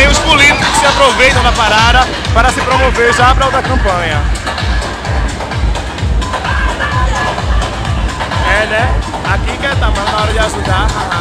também os políticos se aproveitam da parada para se promover já para outra campanha. É, né? Aqui que é tá, mas na hora de ajudar.